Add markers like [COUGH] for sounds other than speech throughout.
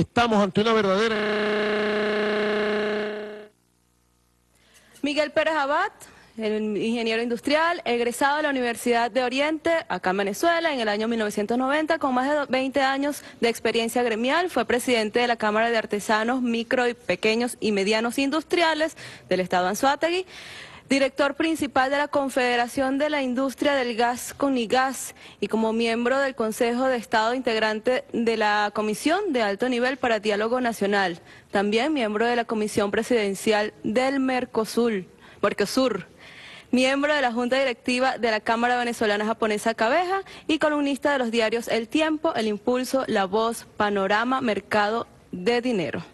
estamos ante una verdadera... Miguel Pérez Abad, ingeniero industrial, egresado de la Universidad de Oriente, acá en Venezuela, en el año 1990, con más de 20 años de experiencia gremial, fue presidente de la Cámara de Artesanos Micro y Pequeños y Medianos Industriales del Estado de Anzuategui, director principal de la Confederación de la Industria del Gas Conigas y como miembro del Consejo de Estado integrante de la Comisión de Alto Nivel para Diálogo Nacional, también miembro de la Comisión Presidencial del Mercosur. Mercosur miembro de la Junta Directiva de la Cámara Venezolana Japonesa Cabeja y columnista de los diarios El Tiempo, El Impulso, La Voz, Panorama, Mercado de Dinero.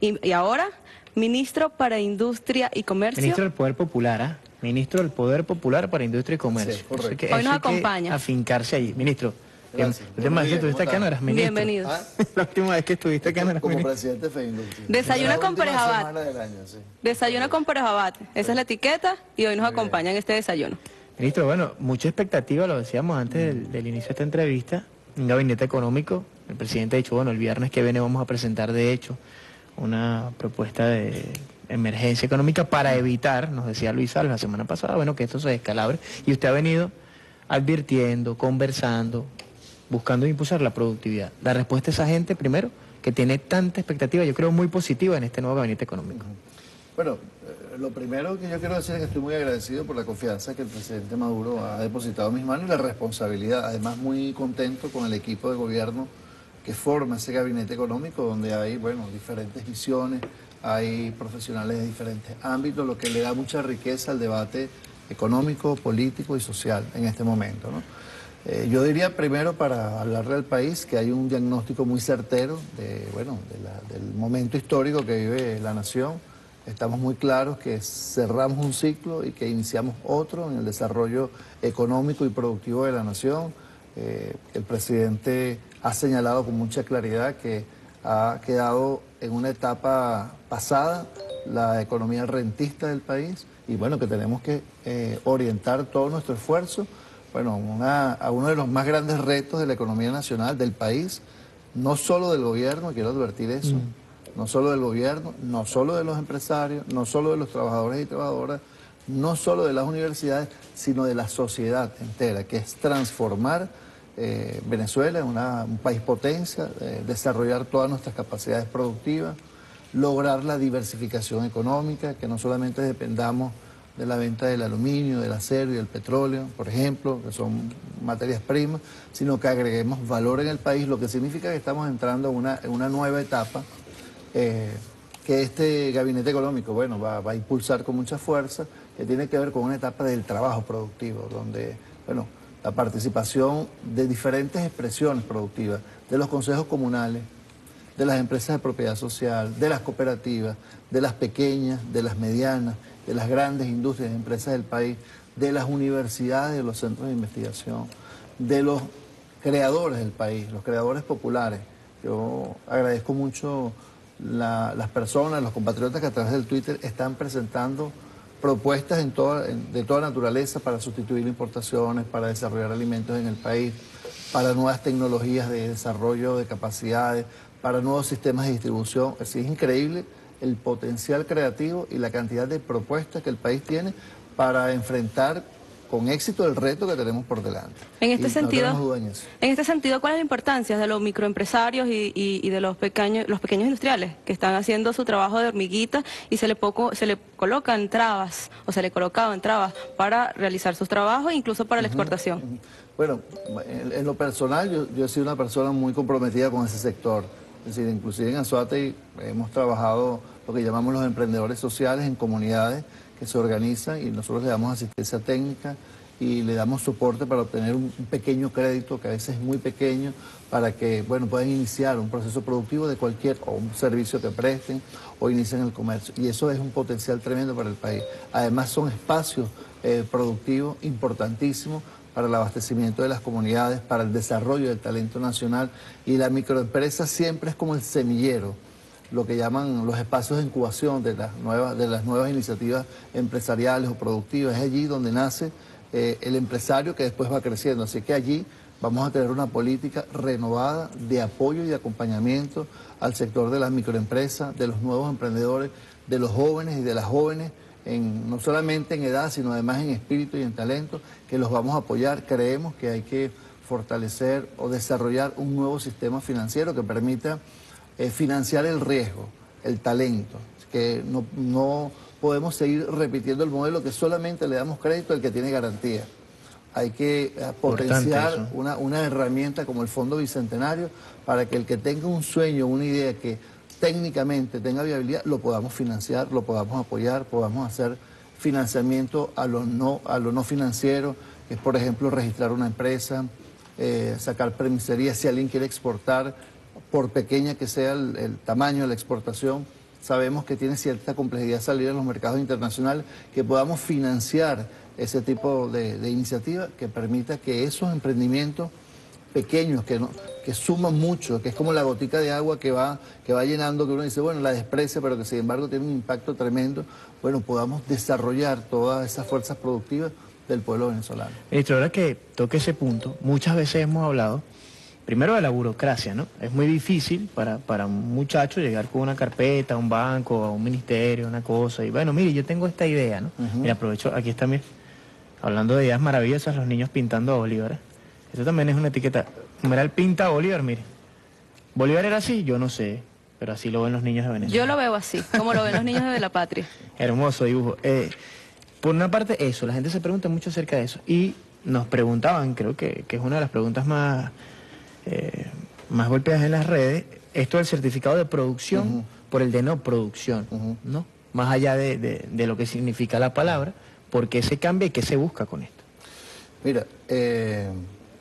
Y, ahora, ministro para Industria y Comercio. Ministro del Poder Popular, ¿ah? Ministro del Poder Popular para Industria y Comercio. Hoy nos acompaña. afincarse ahí. Ministro, Gracias. La última vez que estuviste acá no eras ministro. Bienvenidos. ¿Ah? [LAUGHS] La última vez que estuviste acá no eras Como presidente de FEINDUSTRIA. Desayuna con Perejabat. Desayuna con Perejabat. Esa es la etiqueta y hoy nos acompaña en este desayuno. Ministro, bueno, mucha expectativa, lo decíamos antes del, inicio de esta entrevista, un gabinete económico. El presidente ha dicho, bueno, el viernes que viene vamos a presentar, de hecho, una propuesta de emergencia económica para evitar, nos decía Luis Alves la semana pasada, bueno, que esto se descalabre. Y usted ha venido advirtiendo, conversando, buscando impulsar la productividad. La respuesta es esa gente, primero, que tiene tanta expectativa, yo creo, muy positiva en este nuevo gabinete económico. Bueno, eh, lo primero que yo quiero decir es que estoy muy agradecido por la confianza que el presidente Maduro ha depositado en mis manos y la responsabilidad. Además, muy contento con el equipo de gobierno que forma ese gabinete económico, donde hay, bueno, diferentes visiones, hay profesionales de diferentes ámbitos, lo que le da mucha riqueza al debate económico, político y social en este momento, ¿no? Eh, yo diría primero para hablarle al país que hay un diagnóstico muy certero de, bueno, del momento histórico que vive la nación. Estamos muy claros que cerramos un ciclo y que iniciamos otro en el desarrollo económico y productivo de la nación. Eh, el presidente ha señalado con mucha claridad que ha quedado en una etapa pasada la economía rentista del país y bueno, que tenemos que eh, orientar todo nuestro esfuerzo bueno, a uno de los más grandes retos de la economía nacional, del país, no solo del gobierno, quiero advertir eso, mm. no solo del gobierno, no solo de los empresarios, no solo de los trabajadores y trabajadoras, no solo de las universidades, sino de la sociedad entera, que es transformar eh, Venezuela en un país potencia, eh, desarrollar todas nuestras capacidades productivas, lograr la diversificación económica, que no solamente dependamos de la venta del aluminio, del acero y del petróleo, por ejemplo, que son materias primas, sino que agreguemos valor en el país, lo que significa que estamos entrando en una, nueva etapa eh, que este gabinete económico, bueno, va, a impulsar con mucha fuerza, que tiene que ver con una etapa del trabajo productivo, donde, bueno, la participación de diferentes expresiones productivas, de los consejos comunales, de las empresas de propiedad social, de las cooperativas, de las pequeñas, de las medianas, de las grandes industrias empresas del país, de las universidades, de los centros de investigación, de los creadores del país, los creadores populares. Yo agradezco mucho las personas, los compatriotas que a través del Twitter están presentando propuestas en de toda naturaleza para sustituir importaciones, para desarrollar alimentos en el país, para nuevas tecnologías de desarrollo de capacidades, para nuevos sistemas de distribución. Es, es increíble el potencial creativo y la cantidad de propuestas que el país tiene para enfrentar con éxito el reto que tenemos por delante. En este sentido, en, este sentido, ¿cuál es la importancia de los microempresarios y, de los pequeños, los pequeños industriales que están haciendo su trabajo de hormiguita y se le poco, se le colocan trabas o se le colocaban trabas para realizar sus trabajos e incluso para la exportación? Bueno, en, lo personal yo, yo he sido una persona muy comprometida con ese sector. Es decir, inclusive en Azuate hemos trabajado lo que llamamos los emprendedores sociales en comunidades que se organizan y nosotros le damos asistencia técnica y le damos soporte para obtener un, pequeño crédito que a veces es muy pequeño para que bueno puedan iniciar un proceso productivo de cualquier o un servicio que presten o inicien el comercio y eso es un potencial tremendo para el país. Además son espacios eh, productivos importantísimos para el abastecimiento de las comunidades, para el desarrollo del talento nacional y la microempresa siempre es como el semillero, lo que llaman los espacios de incubación de las nuevas, de las nuevas iniciativas empresariales o productivas. Es allí donde nace eh, el empresario que después va creciendo. Así que allí vamos a tener una política renovada de apoyo y acompañamiento al sector de las microempresas, de los nuevos emprendedores, de los jóvenes y de las jóvenes, en, no solamente en edad, sino además en espíritu y en talento, que los vamos a apoyar. Creemos que hay que fortalecer o desarrollar un nuevo sistema financiero que permita eh, financiar el riesgo, el talento, que no, no podemos seguir repitiendo el modelo que solamente le damos crédito al que tiene garantía. Hay que eh, potenciar una, una herramienta como el Fondo Bicentenario para que el que tenga un sueño, una idea que técnicamente tenga viabilidad, lo podamos financiar, lo podamos apoyar, podamos hacer financiamiento a lo no, a lo no financiero, que es por ejemplo registrar una empresa, eh, sacar premisería si alguien quiere exportar, por pequeña que sea el, tamaño de la exportación, sabemos que tiene cierta complejidad salir en los mercados internacionales, que podamos financiar ese tipo de, de iniciativa que permita que esos emprendimientos pequeños que, no, que suman mucho, que es como la gotica de agua que va, que va llenando, que uno dice, bueno, la desprecia, pero que sin embargo tiene un impacto tremendo, bueno, podamos desarrollar todas esas fuerzas productivas del pueblo venezolano. Ministro, ahora que toque ese punto, muchas veces hemos hablado, primero de la burocracia, ¿no? Es muy difícil para, para un muchacho llegar con una carpeta, a un banco, a un ministerio, una cosa, y bueno, mire, yo tengo esta idea, ¿no? Mira, aprovecho, aquí está, hablando de ideas maravillosas, los niños pintando a Bolívar. ¿eh? Eso también es una etiqueta. Numeral pinta Bolívar, mire. ¿Bolívar era así? Yo no sé, pero así lo ven los niños de Venezuela. Yo lo veo así, como lo ven los niños de la patria. [LAUGHS] Hermoso dibujo. Eh, por una parte eso, la gente se pregunta mucho acerca de eso. Y nos preguntaban, creo que, es una de las preguntas más, eh, más golpeadas en las redes, esto del certificado de producción por el de no producción, ¿no? Más allá de, de, lo que significa la palabra, ¿por qué se cambia y qué se busca con esto? Mira, eh,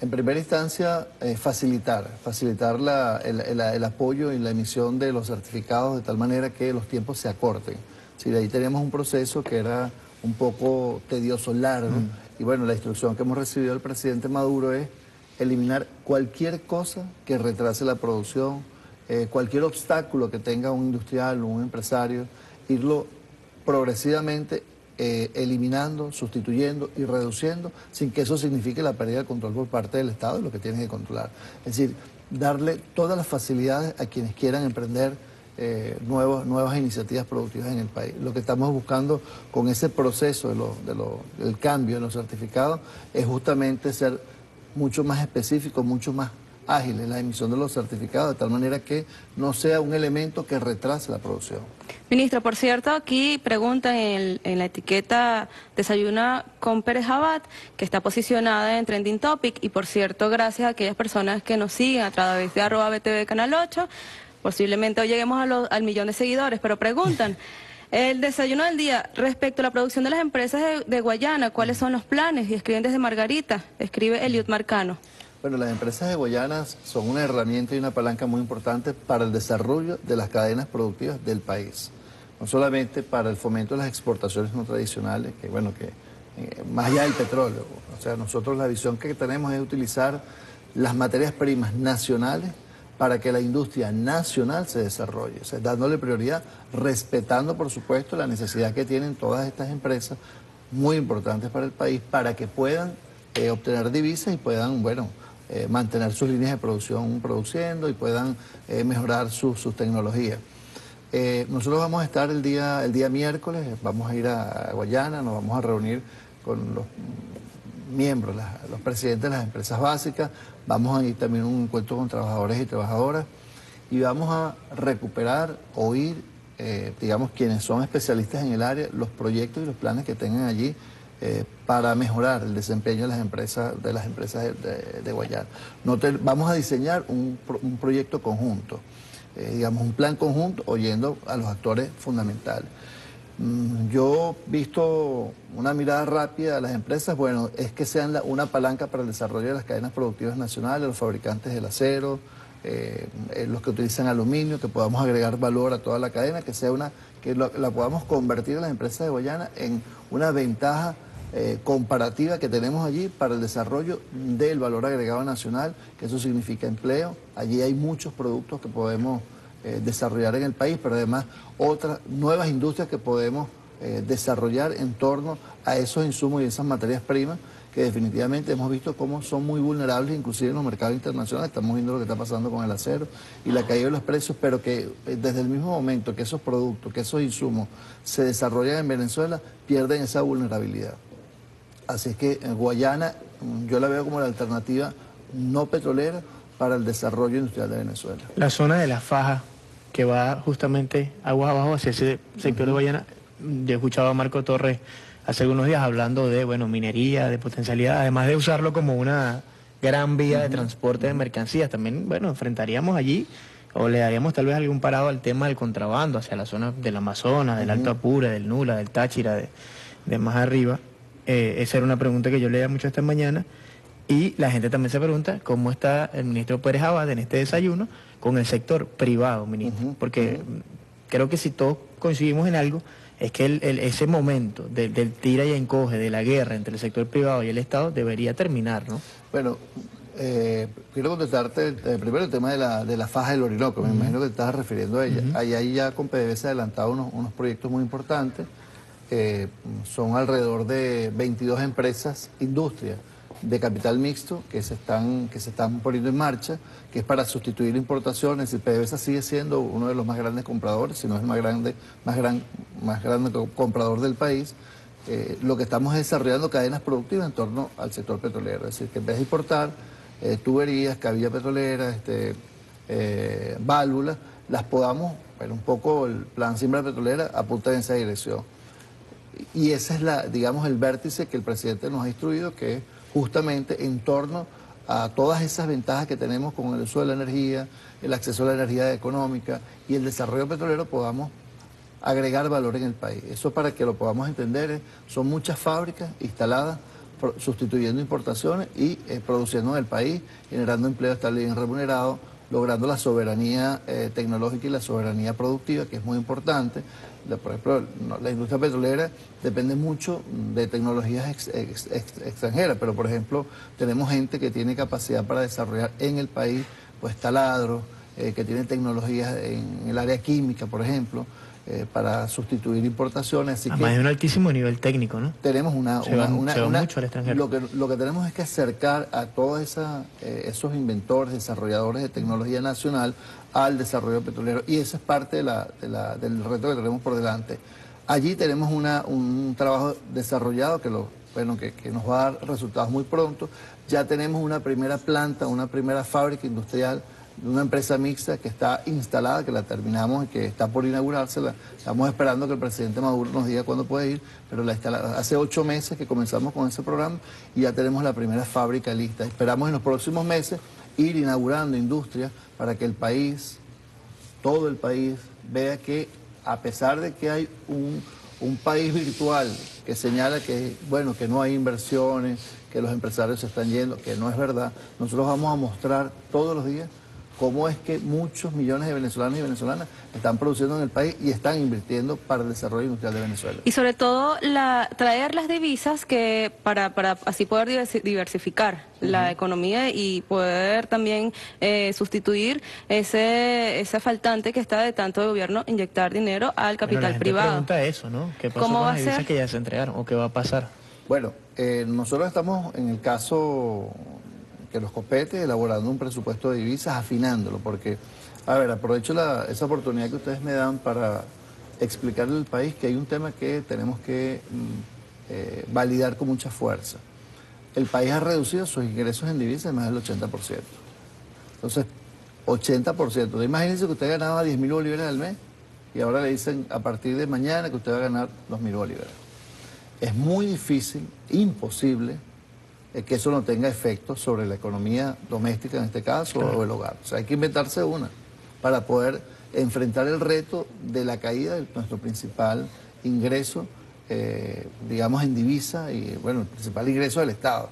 en primera instancia, eh, facilitar, facilitar el, apoyo y la emisión de los certificados de tal manera que los tiempos se acorten. Si de ahí teníamos un proceso que era un poco tedioso, largo, y bueno, la instrucción que hemos recibido del presidente Maduro es eliminar cualquier cosa que retrase la producción, eh, cualquier obstáculo que tenga un industrial o un empresario, irlo progresivamente eh, eliminando, sustituyendo y reduciendo sin que eso signifique la pérdida de control por parte del Estado de lo que tiene que controlar. Es decir, darle todas las facilidades a quienes quieran emprender eh, nuevas iniciativas productivas en el país. Lo que estamos buscando con ese proceso de de lo, del cambio en los certificados es justamente ser mucho más específico, mucho más ágil en la emisión de los certificados, de tal manera que no sea un elemento que retrase la producción. Ministro, por cierto, aquí preguntan en, la etiqueta Desayuna con Pérez Abad, que está posicionada en Trending Topic, y por cierto, gracias a aquellas personas que nos siguen a través de arroba BTV Canal 8, posiblemente hoy lleguemos al millón de seguidores, pero preguntan... [LAUGHS] El desayuno del día, respecto a la producción de las empresas de, Guayana, ¿cuáles son los planes? Y escriben desde Margarita, escribe Eliud Marcano. Bueno, las empresas de Guayana son una herramienta y una palanca muy importante para el desarrollo de las cadenas productivas del país. No solamente para el fomento de las exportaciones no tradicionales, que bueno, que eh, más allá del petróleo. O sea, nosotros la visión que tenemos es utilizar las materias primas nacionales para que la industria nacional se desarrolle, dándole prioridad, respetando por supuesto la necesidad que tienen todas estas empresas muy importantes para el país, para que puedan eh, obtener divisas y puedan, bueno, eh, mantener sus líneas de producción produciendo y puedan eh, mejorar sus tecnologías. Nosotros vamos a estar el día, el día miércoles, vamos a ir a, Guayana, nos vamos a reunir con los miembros, los presidentes de las empresas básicas, vamos a ir también a un encuentro con trabajadores y trabajadoras y vamos a recuperar, oír, digamos, quienes son especialistas en el área, los proyectos y los planes que tengan allí eh, para mejorar el desempeño de las empresas de, las empresas de, Guayana. vamos a diseñar un, proyecto conjunto, eh, digamos un plan conjunto oyendo a los actores fundamentales. Mm, yo he visto una mirada rápida a las empresas, bueno, es que sean una palanca para el desarrollo de las cadenas productivas nacionales, los fabricantes del acero, eh, los que utilizan aluminio, que podamos agregar valor a toda la cadena, que sea una, que la podamos convertir a las empresas de Guayana en una ventaja eh, comparativa que tenemos allí para el desarrollo del valor agregado nacional, que eso significa empleo. Allí hay muchos productos que podemos eh, desarrollar en el país, pero además otras nuevas industrias que podemos eh, desarrollar en torno a esos insumos y esas materias primas que definitivamente hemos visto cómo son muy vulnerables, inclusive en los mercados internacionales. Estamos viendo lo que está pasando con el acero y la caída de los precios, pero que eh, desde el mismo momento que esos productos, que esos insumos se desarrollan en Venezuela, pierden esa vulnerabilidad. Así es que Guayana mm, yo la veo como la alternativa no petrolera para el desarrollo industrial de Venezuela. La zona de la faja que va justamente aguas abajo hacia ese sector de Guayana, yo he escuchado a Marco Torres hace algunos días hablando de bueno minería, de potencialidad, además de usarlo como una gran vía de transporte de mercancías, también bueno enfrentaríamos allí o le daríamos tal vez algún parado al tema del contrabando hacia la zona del Amazonas, del Alto Apure, del Nula, del Táchira, de, más arriba. Eh, esa era una pregunta que yo leía mucho esta mañana. Y la gente también se pregunta cómo está el ministro Pérez Abad en este desayuno con el sector privado, ministro. Porque creo que si todos coincidimos en algo, es que el, ese momento del tira y encoge, de la guerra entre el sector privado y el Estado debería terminar, ¿no? Bueno, eh, quiero contestarte eh, primero el tema de la, de la faja del Orinoco, me imagino que te estás refiriendo a ella. Ahí ya con PDVSA se adelantado unos, unos proyectos muy importantes, son alrededor de 22 empresas, industrias de capital mixto que se están, que se están poniendo en marcha, que es para sustituir importaciones. El PDVSA sigue siendo uno de los más grandes compradores, si no es el más grande, más gran, más grande comprador del país. Eh, lo que estamos es desarrollando cadenas productivas en torno al sector petrolero. Es decir, que en vez de importar eh, tuberías, cabilla petrolera, este, eh, válvulas, las podamos, bueno, un poco el plan Siembra Petrolera apunta en esa dirección. Y ese es la, digamos, el vértice que el presidente nos ha instruido, que justamente en torno a todas esas ventajas que tenemos con el uso de la energía, el acceso a la energía económica y el desarrollo petrolero podamos agregar valor en el país. Eso para que lo podamos entender, son muchas fábricas instaladas sustituyendo importaciones y eh, produciendo en el país, generando empleo estable y bien remunerado, logrando la soberanía eh, tecnológica y la soberanía productiva, que es muy importante. por ejemplo, la industria petrolera depende mucho de tecnologías extranjeras, pero por ejemplo, tenemos gente que tiene capacidad para desarrollar en el país pues taladros, eh, que tiene tecnologías en el área química, por ejemplo. Eh, para sustituir importaciones. Así Además de un altísimo nivel técnico, ¿no? Tenemos una... Se va, mucho al extranjero. Lo que, lo que tenemos es que acercar a todos eh, esos inventores, desarrolladores de tecnología nacional al desarrollo petrolero y esa es parte de la, del reto que tenemos por delante. Allí tenemos una, un trabajo desarrollado que, lo, bueno, que, que nos va a dar resultados muy pronto. Ya tenemos una primera planta, una primera fábrica industrial de una empresa mixta que está instalada, que la terminamos y que está por inaugurársela. Estamos esperando que el presidente Maduro nos diga cuándo puede ir, pero la hace ocho meses que comenzamos con ese programa y ya tenemos la primera fábrica lista. Esperamos en los próximos meses ir inaugurando industrias para que el país, todo el país, vea que a pesar de que hay un, un país virtual que señala que, bueno, que no hay inversiones, que los empresarios se están yendo, que no es verdad, nosotros vamos a mostrar todos los días cómo es que muchos millones de venezolanos y venezolanas están produciendo en el país y están invirtiendo para el desarrollo industrial de Venezuela. Y sobre todo la, traer las divisas que para, para así poder diversificar la economía y poder también eh, sustituir ese, ese faltante que está de tanto de gobierno inyectar dinero al capital la privado. pregunta eso, ¿no? ¿Qué pasó con las divisas que ya se entregaron o qué va a pasar? Bueno, eh, nosotros estamos en el caso que los compete, elaborando un presupuesto de divisas, afinándolo, porque, a ver, aprovecho esa oportunidad que ustedes me dan para explicarle al país que hay un tema que tenemos que mm, eh, validar con mucha fuerza. El país ha reducido sus ingresos en divisas más del 80%. Entonces, 80%. Imagínense que usted ganaba 10 mil bolívares al mes y ahora le dicen a partir de mañana que usted va a ganar 2 mil bolívares. Es muy difícil, imposible, que eso no tenga efecto sobre la economía doméstica en este caso o el hogar. O sea, hay que inventarse una para poder enfrentar el reto de la caída de nuestro principal ingreso, eh, digamos, en divisa y, bueno, el principal ingreso del Estado.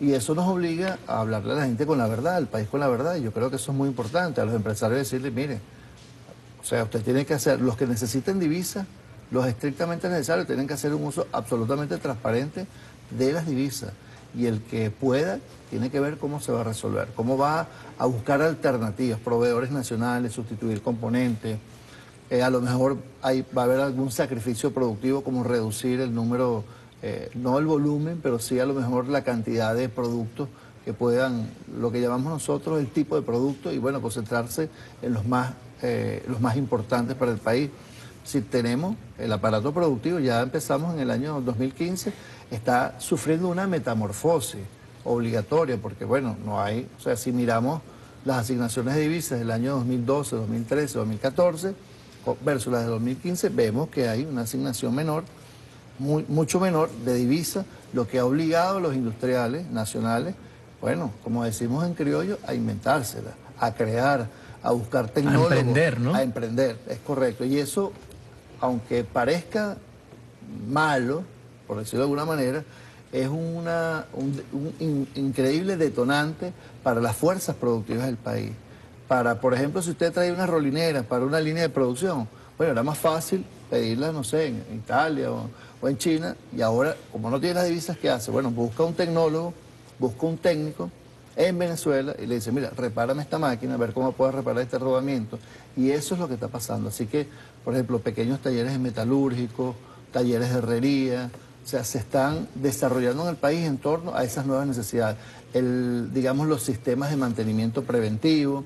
Y eso nos obliga a hablarle a la gente con la verdad, al país con la verdad, y yo creo que eso es muy importante, a los empresarios decirles, mire, o sea, usted tiene que hacer, los que necesiten divisa, los estrictamente necesarios, tienen que hacer un uso absolutamente transparente de las divisas y el que pueda tiene que ver cómo se va a resolver, cómo va a buscar alternativas, proveedores nacionales, sustituir componentes. Eh, a lo mejor va a haber algún sacrificio productivo como reducir el número eh, no el volumen, pero sí a lo mejor la cantidad de productos que puedan, lo que llamamos nosotros el tipo de producto y bueno, concentrarse en los más, eh, los más importantes para el país. Si tenemos el aparato productivo, ya empezamos en el año 2015, está sufriendo una metamorfosis obligatoria, porque bueno, no hay, o sea, si miramos las asignaciones de divisas del año 2012, 2013, 2014 versus las de 2015, vemos que hay una asignación menor, muy, mucho menor de divisas, lo que ha obligado a los industriales nacionales, bueno, como decimos en criollo, a inventársela, a crear, a buscar tecnólogos. A emprender, ¿no? A emprender, es correcto. Y eso, aunque parezca malo, por decirlo de alguna manera, es una, un, increíble detonante para las fuerzas productivas del país. Para, por ejemplo, si usted trae una rolinera para una línea de producción, bueno, era más fácil pedirla, no sé, en Italia o, en China, y ahora, como no tiene las divisas, ¿qué hace? Bueno, busca un tecnólogo, busca un técnico en Venezuela y le dice, mira, repárame esta máquina, a ver cómo puedo reparar este rodamiento. Y eso es lo que está pasando. Así que, por ejemplo, pequeños talleres metalúrgicos, talleres de herrería, o sea, se están desarrollando en el país en torno a esas nuevas necesidades. El, digamos, los sistemas de mantenimiento preventivo,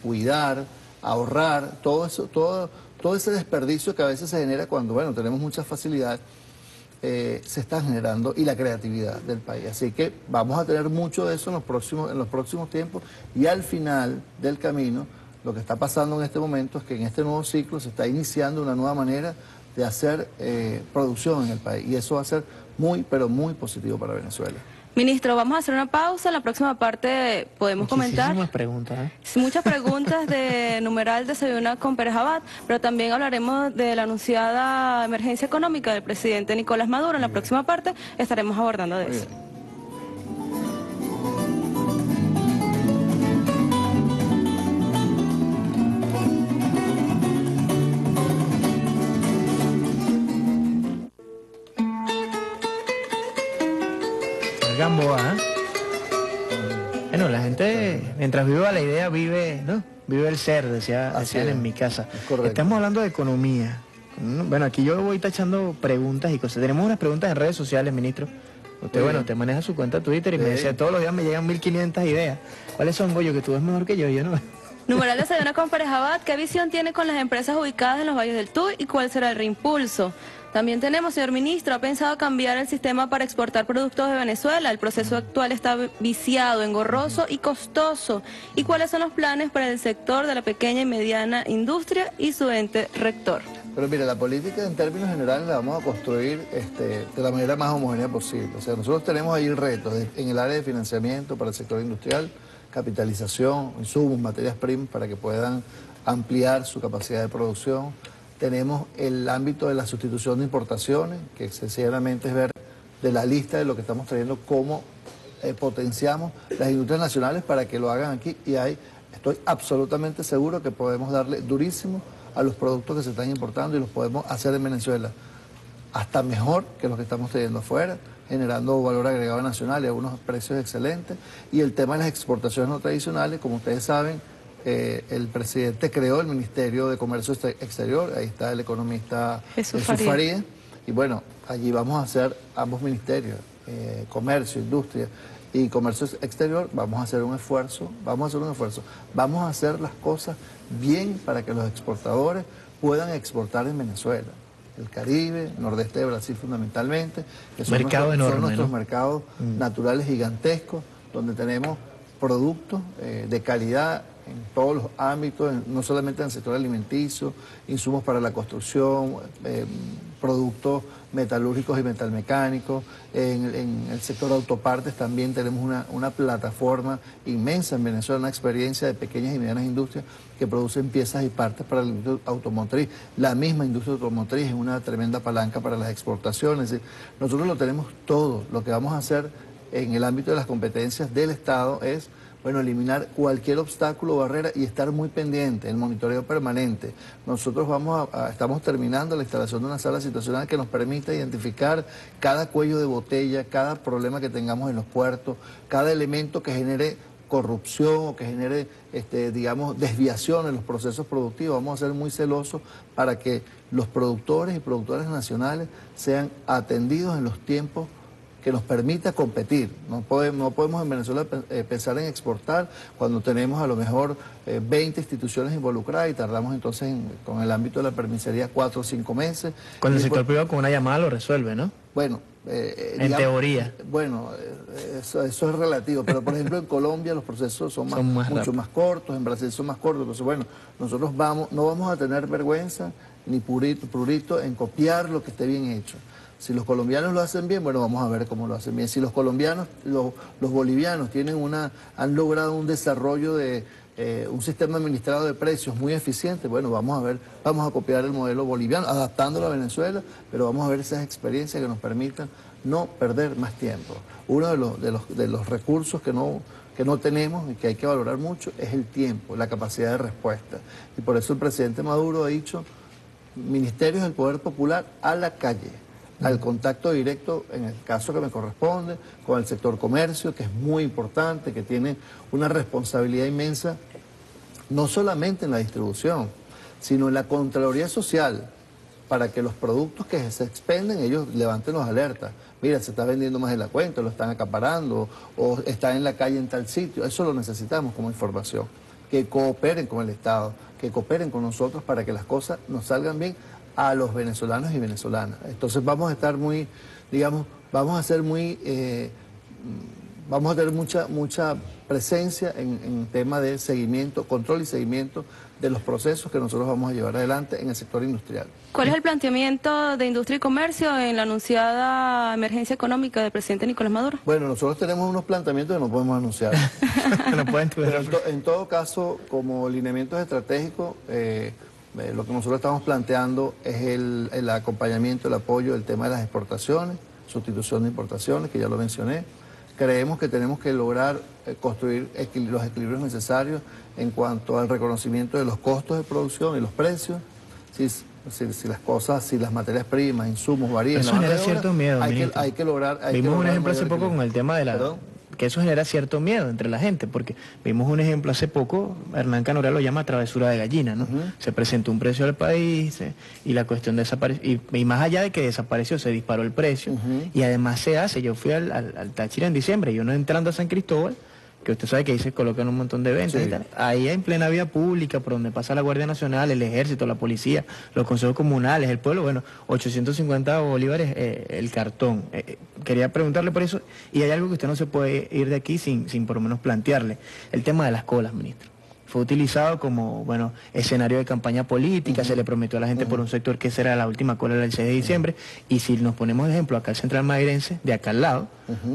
cuidar, ahorrar, todo eso, todo, todo ese desperdicio que a veces se genera cuando, bueno, tenemos mucha facilidad, eh, se está generando y la creatividad del país. Así que vamos a tener mucho de eso en los próximos, en los próximos tiempos y al final del camino lo que está pasando en este momento es que en este nuevo ciclo se está iniciando una nueva manera de hacer eh, producción en el país. Y eso va a ser muy, pero muy positivo para Venezuela. Ministro, vamos a hacer una pausa. En la próxima parte podemos comentar. Muchas preguntas. ¿eh? Muchas preguntas de [LAUGHS] numeral Desayuna con Pérez Abad, pero también hablaremos de la anunciada emergencia económica del presidente Nicolás Maduro. En la próxima parte estaremos abordando de eso. Gamboa. Bueno, la gente, mientras viva la idea, vive, ¿no? Vive el ser, decía, decían en mi casa. Estamos hablando de economía. Bueno, aquí yo voy tachando preguntas y cosas. Tenemos unas preguntas en redes sociales, ministro. Usted, bueno, usted maneja su cuenta Twitter y me decía, todos los días me llegan 1500 ideas. ¿Cuáles son, Goyo? Que tú ves mejor que yo, yo no. Numeral una con Abad, ¿qué visión tiene con las empresas ubicadas en los valles del Tuy y cuál será el reimpulso? También tenemos, señor ministro, ha pensado cambiar el sistema para exportar productos de Venezuela. El proceso actual está viciado, engorroso y costoso. ¿Y cuáles son los planes para el sector de la pequeña y mediana industria y su ente rector? Pero mire, la política en términos generales la vamos a construir este, de la manera más homogénea posible. O sea, nosotros tenemos ahí retos en el área de financiamiento para el sector industrial, capitalización, insumos, materias primas para que puedan ampliar su capacidad de producción tenemos el ámbito de la sustitución de importaciones, que sencillamente es ver de la lista de lo que estamos trayendo cómo eh, potenciamos las industrias nacionales para que lo hagan aquí y ahí estoy absolutamente seguro que podemos darle durísimo a los productos que se están importando y los podemos hacer en Venezuela hasta mejor que los que estamos teniendo afuera, generando valor agregado nacional y a unos precios excelentes. Y el tema de las exportaciones no tradicionales, como ustedes saben, eh, el presidente creó el Ministerio de Comercio Exterior, ahí está el economista Jesús, Faría. y bueno, allí vamos a hacer ambos ministerios, eh, Comercio, Industria y Comercio Exterior, vamos a hacer un esfuerzo, vamos a hacer un esfuerzo, vamos a hacer las cosas bien para que los exportadores puedan exportar en Venezuela. El Caribe, Nordeste de Brasil fundamentalmente, que son, nuestros, mercados mm. naturales gigantescos, donde tenemos productos eh, de calidad en todos los ámbitos, no solamente en el sector alimenticio, insumos para la construcción, eh, productos metalúrgicos y metalmecánicos. En, el sector autopartes también tenemos una, plataforma inmensa en Venezuela, una experiencia de pequeñas y medianas industrias que producen piezas y partes para la industria automotriz. La misma industria automotriz es una tremenda palanca para las exportaciones. Nosotros lo tenemos todo. Lo que vamos a hacer en el ámbito de las competencias del Estado es bueno, eliminar cualquier obstáculo o barrera y estar muy pendiente, el monitoreo permanente. Nosotros vamos a, estamos terminando la instalación de una sala situacional que nos permita identificar cada cuello de botella, cada problema que tengamos en los puertos, cada elemento que genere corrupción o que genere, este, digamos, desviación en los procesos productivos. Vamos a ser muy celosos para que los productores y productoras nacionales sean atendidos en los tiempos que nos permita competir. No podemos, no podemos en Venezuela eh, pensar en exportar cuando tenemos a lo mejor 20 eh, instituciones involucradas y tardamos entonces con el ámbito de la permisería cuatro o cinco meses. Con el sector privado con una llamada lo resuelve, ¿no? Bueno, eh, en teoría. Bueno, eso, es relativo, pero por ejemplo en Colombia los procesos son, mucho más cortos, en Brasil son más cortos, entonces bueno, nosotros vamos, no vamos a tener vergüenza ni purito, purito en copiar lo que esté bien hecho. Si los colombianos lo hacen bien, bueno, vamos a ver cómo lo hacen bien. Si los colombianos, los, bolivianos tienen una, han logrado un desarrollo de eh, un sistema administrado de precios muy eficiente, bueno, vamos a ver, vamos a copiar el modelo boliviano, adaptándolo a Venezuela, pero vamos a ver esas experiencias que nos permitan no perder más tiempo. Uno de los, de los, de los recursos que no, que no tenemos y que hay que valorar mucho es el tiempo, la capacidad de respuesta. Y por eso el presidente Maduro ha dicho, ministerios del Poder Popular a la calle al contacto directo, en el caso que me corresponde, con el sector comercio, que es muy importante, que tiene una responsabilidad inmensa, no solamente en la distribución, sino en la Contraloría Social, para que los productos que se expenden, ellos levanten los alertas. Mira, se está vendiendo más de la cuenta, lo están acaparando, o está en la calle en tal sitio. Eso lo necesitamos como información. Que cooperen con el Estado, que cooperen con nosotros para que las cosas nos salgan bien a los venezolanos y venezolanas. Entonces vamos a estar muy, digamos, vamos a ser muy, eh, vamos a tener mucha, mucha presencia en, en tema de seguimiento, control y seguimiento de los procesos que nosotros vamos a llevar adelante en el sector industrial. ¿Cuál es el planteamiento de industria y comercio en la anunciada emergencia económica del presidente Nicolás Maduro? Bueno, nosotros tenemos unos planteamientos que no podemos anunciar. [LAUGHS] no pueden Pero en, todo caso, como lineamientos estratégicos, eh, eh, lo que nosotros estamos planteando es el, acompañamiento, el apoyo del tema de las exportaciones, sustitución de importaciones, que ya lo mencioné. Creemos que tenemos que lograr eh, construir los equilibrios necesarios en cuanto al reconocimiento de los costos de producción y los precios. Si, si, las cosas, si las materias primas, insumos varían. Eso genera cierto miedo. Hay que, hay que, lograr. Vimos un ejemplo hace poco con el tema de la, que eso genera cierto miedo entre la gente, porque vimos un ejemplo hace poco, Hernán Canora lo llama travesura de gallina, ¿no? Se presentó un precio al país eh, y la cuestión desapareció, y, más allá de que desapareció, se disparó el precio, y además se hace, yo fui al, al, Táchira en diciembre, yo no entrando a San Cristóbal, que usted sabe que ahí se colocan un montón de y tal. Ahí en plena vía pública, por donde pasa la Guardia Nacional, el Ejército, la Policía, los consejos comunales, el pueblo, bueno, 850 bolívares eh, el cartón. Eh, eh, quería preguntarle por eso, y hay algo que usted no se puede ir de aquí sin, sin por lo menos plantearle, el tema de las colas, ministro fue utilizado como, bueno, escenario de campaña política, se le prometió a la gente por un sector que será la última cola del 6 de diciembre, y si nos ponemos de ejemplo acá el Central Madrilense, de acá al lado,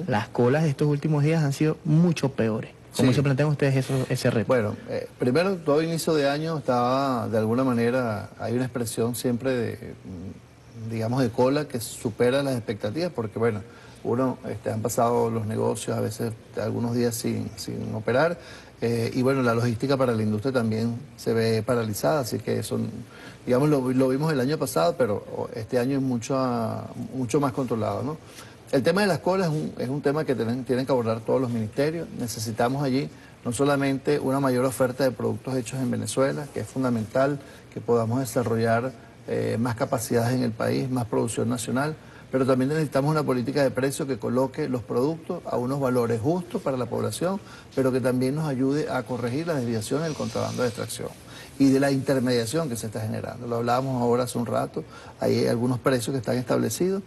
las colas de estos últimos días han sido mucho peores. ¿Cómo se plantean ustedes eso, ese reto? Bueno, eh, primero, todo inicio de año estaba, de alguna manera, hay una expresión siempre de, mm, digamos, de cola que supera las expectativas, porque bueno, uno, este, han pasado los negocios a veces algunos días sin, sin operar, eh, y bueno, la logística para la industria también se ve paralizada, así que eso, digamos, lo, vimos el año pasado, pero este año es mucho, mucho más controlado, ¿no? El tema de las colas es un, es un tema que tienen, tienen, que abordar todos los ministerios. Necesitamos allí no solamente una mayor oferta de productos hechos en Venezuela, que es fundamental que podamos desarrollar eh, más capacidades en el país, más producción nacional, pero también necesitamos una política de precio que coloque los productos a unos valores justos para la población, pero que también nos ayude a corregir la desviación del contrabando de extracción y de la intermediación que se está generando. Lo hablábamos ahora hace un rato, hay algunos precios que están establecidos,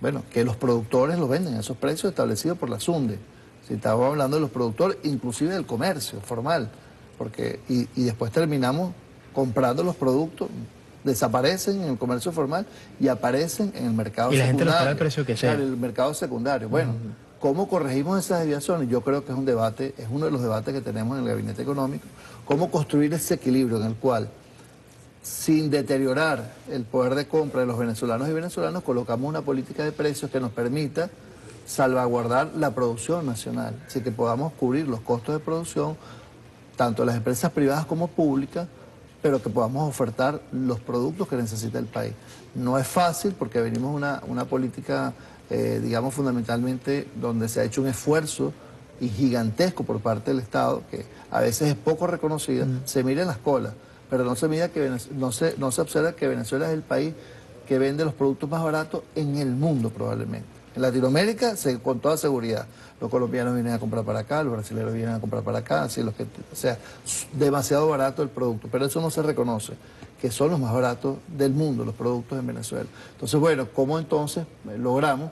bueno, que los productores los venden esos precios establecidos por la SUNDE. Si estamos hablando de los productores, inclusive del comercio formal, porque y, y después terminamos comprando los productos desaparecen en el comercio formal y aparecen en el mercado y la secundario. gente paga el precio que sea. el mercado secundario. Bueno, ¿cómo corregimos esas desviaciones? Yo creo que es un debate, es uno de los debates que tenemos en el gabinete económico. ¿Cómo construir ese equilibrio en el cual, sin deteriorar el poder de compra de los venezolanos y venezolanos, colocamos una política de precios que nos permita salvaguardar la producción nacional, así que podamos cubrir los costos de producción, tanto las empresas privadas como públicas, pero que podamos ofertar los productos que necesita el país. No es fácil porque venimos una, una política, eh, digamos, fundamentalmente donde se ha hecho un esfuerzo y gigantesco por parte del Estado, que a veces es poco reconocida, se mira en las colas, pero no se, mira que no, se, no se observa que Venezuela es el país que vende los productos más baratos en el mundo probablemente. En Latinoamérica, con toda seguridad, los colombianos vienen a comprar para acá, los brasileños vienen a comprar para acá, así los que, o sea, demasiado barato el producto, pero eso no se reconoce, que son los más baratos del mundo, los productos en Venezuela. Entonces, bueno, ¿cómo entonces logramos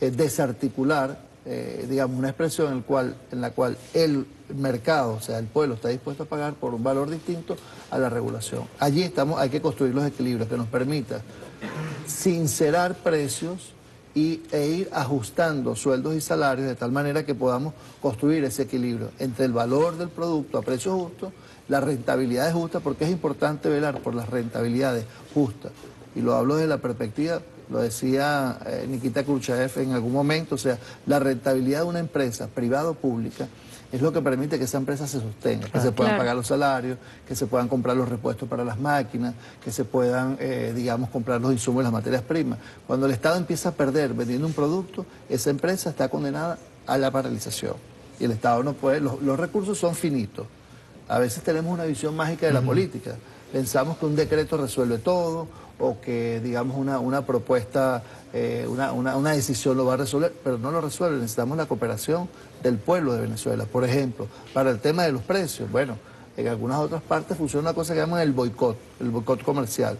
eh, desarticular, eh, digamos, una expresión en, cual, en la cual el mercado, o sea, el pueblo está dispuesto a pagar por un valor distinto a la regulación? Allí estamos, hay que construir los equilibrios que nos permita sincerar precios y, e ir ajustando sueldos y salarios de tal manera que podamos construir ese equilibrio entre el valor del producto a precio justo, la rentabilidad justa, porque es importante velar por las rentabilidades justas. Y lo hablo desde la perspectiva, lo decía eh, Nikita Khrushchev en algún momento, o sea, la rentabilidad de una empresa privada o pública es lo que permite que esa empresa se sostenga, que se puedan pagar los salarios, que se puedan comprar los repuestos para las máquinas, que se puedan, eh, digamos, comprar los insumos y las materias primas. Cuando el Estado empieza a perder vendiendo un producto, esa empresa está condenada a la paralización. Y el Estado no puede, los, recursos son finitos. A veces tenemos una visión mágica de la política. Pensamos que un decreto resuelve todo o que, digamos, una, una propuesta, eh, una, una, decisión lo va a resolver, pero no lo resuelve. Necesitamos la cooperación del pueblo de Venezuela. Por ejemplo, para el tema de los precios, bueno, en algunas otras partes funciona una cosa que llaman el boicot, el boicot comercial.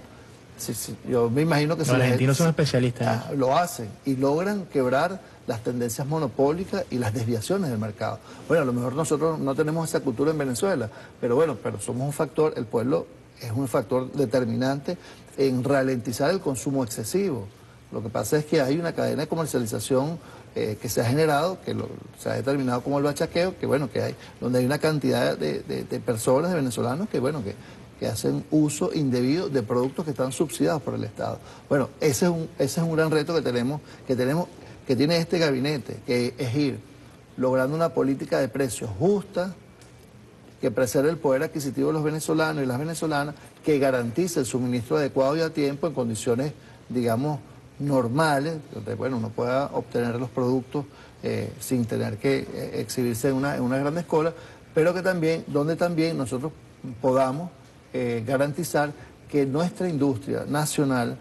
yo me imagino que... Los argentinos son especialistas. Ah, lo hacen y logran quebrar las tendencias monopólicas y las desviaciones del mercado. Bueno, a lo mejor nosotros no tenemos esa cultura en Venezuela, pero bueno, pero somos un factor, el pueblo es un factor determinante en ralentizar el consumo excesivo. Lo que pasa es que hay una cadena de comercialización eh, que se ha generado, que se ha determinado como el bachaqueo, que bueno, que hay, donde hay una cantidad de, personas, de venezolanos, que bueno, que, que, hacen uso indebido de productos que están subsidiados por el Estado. Bueno, ese es un, ese es un gran reto que tenemos, que tenemos, que tiene este gabinete, que es ir logrando una política de precios justa, que preserve el poder adquisitivo de los venezolanos y las venezolanas, que garantice el suministro adecuado y a tiempo en condiciones, digamos, normales, donde bueno, uno pueda obtener los productos eh, sin tener que eh, exhibirse en una, en una gran escuela, pero que también, donde también nosotros podamos eh, garantizar que nuestra industria nacional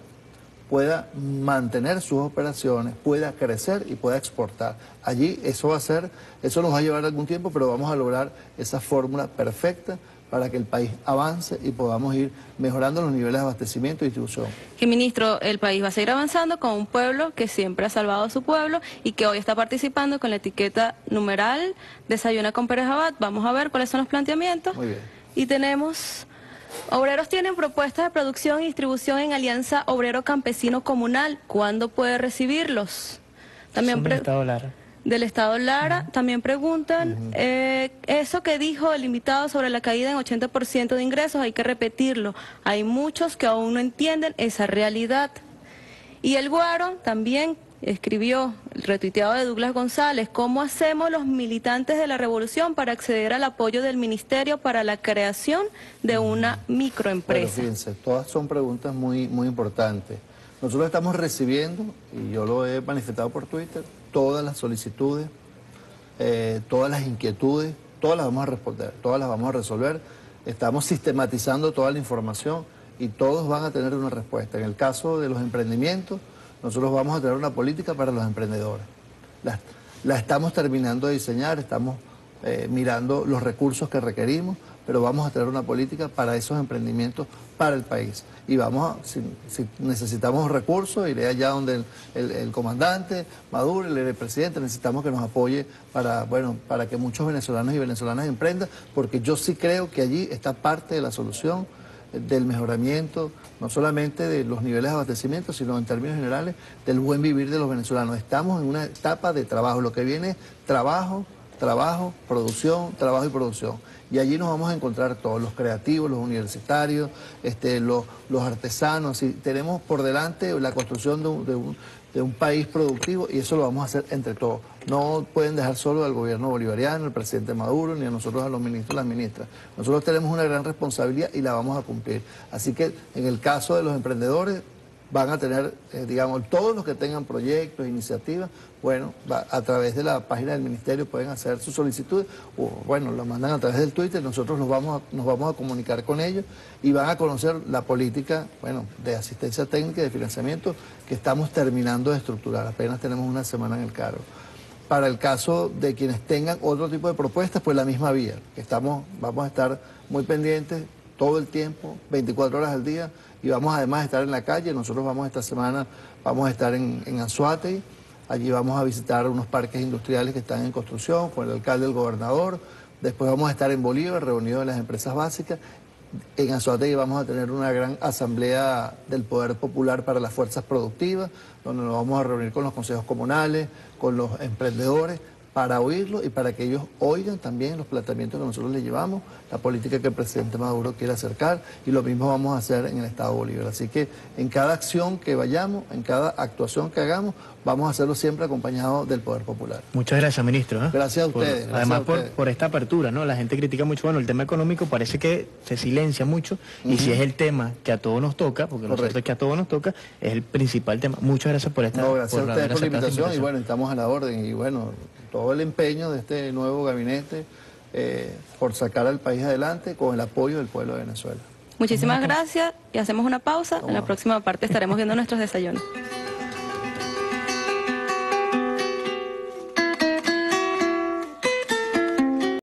pueda mantener sus operaciones, pueda crecer y pueda exportar. Allí eso va a ser, eso nos va a llevar algún tiempo, pero vamos a lograr esa fórmula perfecta para que el país avance y podamos ir mejorando los niveles de abastecimiento y distribución. Que ministro, el país va a seguir avanzando con un pueblo que siempre ha salvado a su pueblo y que hoy está participando con la etiqueta numeral Desayuna con Pérez Abad. Vamos a ver cuáles son los planteamientos. Muy bien. Y tenemos... Obreros tienen propuestas de producción y distribución en Alianza Obrero Campesino Comunal. ¿Cuándo puede recibirlos? También del Estado Lara. También preguntan, eh, eso que dijo el invitado sobre la caída en 80% de ingresos, hay que repetirlo. Hay muchos que aún no entienden esa realidad. Y el Guaro también escribió, el retuiteado de Douglas González, ¿cómo hacemos los militantes de la revolución para acceder al apoyo del ministerio para la creación de una microempresa? fíjense, todas son preguntas muy, muy importantes. Nosotros estamos recibiendo, y yo lo he manifestado por Twitter, todas las solicitudes, eh, todas las inquietudes, todas las vamos a responder, todas las vamos a resolver. Estamos sistematizando toda la información y todos van a tener una respuesta. En el caso de los emprendimientos, nosotros vamos a tener una política para los emprendedores. La, estamos terminando de diseñar, estamos eh, mirando los recursos que requerimos, pero vamos a tener una política para esos emprendimientos para el país. Y vamos, a, si, necesitamos recursos, iré allá donde el, comandante Maduro, el, presidente, necesitamos que nos apoye para, bueno, para que muchos venezolanos y venezolanas emprendan, porque yo sí creo que allí está parte de la solución del mejoramiento, no solamente de los niveles de abastecimiento, sino en términos generales del buen vivir de los venezolanos. Estamos en una etapa de trabajo, lo que viene es trabajo, trabajo, producción, trabajo y producción y allí nos vamos a encontrar todos, los creativos, los universitarios, este, los, artesanos, y tenemos por delante la construcción de un, país productivo y eso lo vamos a hacer entre todos. No pueden dejar solo al gobierno bolivariano, al presidente Maduro, ni a nosotros, a los ministros las ministras. Nosotros tenemos una gran responsabilidad y la vamos a cumplir. Así que en el caso de los emprendedores, van a tener, eh, digamos, todos los que tengan proyectos, iniciativas, bueno, a través de la página del ministerio pueden hacer su solicitud, o bueno, lo mandan a través del Twitter, nosotros nos vamos, a, nos vamos a comunicar con ellos y van a conocer la política, bueno, de asistencia técnica y de financiamiento que estamos terminando de estructurar, apenas tenemos una semana en el cargo. Para el caso de quienes tengan otro tipo de propuestas, pues la misma vía, que estamos, vamos a estar muy pendientes todo el tiempo, 24 horas al día, y vamos además a estar en la calle. Nosotros vamos esta semana, vamos a estar en, en allí vamos a visitar unos parques industriales que están en construcción con el alcalde, el gobernador. Después vamos a estar en Bolívar, reunidos en las empresas básicas. En Anzuategui vamos a tener una gran asamblea del Poder Popular para las fuerzas productivas, donde nos vamos a reunir con los consejos comunales, con los emprendedores, para oírlo y para que ellos oigan también los planteamientos que nosotros les llevamos, la política que el presidente Maduro quiere acercar y lo mismo vamos a hacer en el Estado Bolívar. Así que en cada acción que vayamos, en cada actuación que hagamos, vamos a hacerlo siempre acompañado del Poder Popular. Muchas gracias, ministro. ¿eh? Gracias a ustedes. además, Por, esta apertura, ¿no? La gente critica mucho, bueno, el tema económico parece que se silencia mucho y si es el tema que a todos nos toca, porque lo cierto es que a todos nos toca, es el principal tema. Muchas gracias por esta no, gracias a ustedes por la invitación y bueno, estamos a la orden y bueno, todo el empeño de este nuevo gabinete eh, por sacar al país adelante con el apoyo del pueblo de Venezuela. Muchísimas gracias y hacemos una pausa. En la próxima parte estaremos viendo nuestros desayunos.